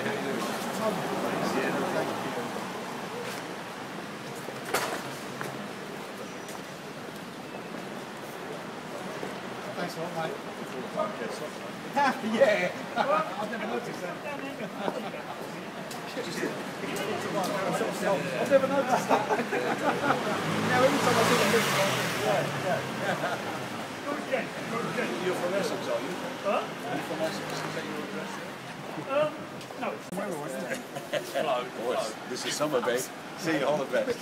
Thanks a lot, mate. yeah. I've never noticed that. I've never noticed that. now, every time I see a picture, yeah, yeah. You're from Essex, are you? Huh? Are you from Essex? Is that your address no, it's there? Close. This is Summer, babe. See you all the best.